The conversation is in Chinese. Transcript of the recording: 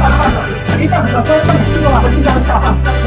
大哥大哥一下子把车开五十多万回新疆一下